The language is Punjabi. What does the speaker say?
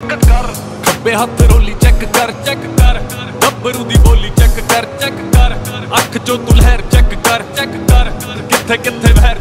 ਕਰ, ਖੱਬੇ ਹੱਥ ਰੋਲੀ ਚੈੱਕ ਕਰ ਚੈੱਕ ਕਰ। ਗੱਭਰੂ ਦੀ ਬੋਲੀ ਚੈੱਕ ਕਰ ਚੈੱਕ ਕਰ। ਅੱਖ ਚੋਂ ਤੂੰ ਲਹਿਰ ਚੈੱਕ ਕਰ ਚੈੱਕ ਕਰ। ਕਿੱਥੇ ਕਿੱਥੇ ਵਹਿਰ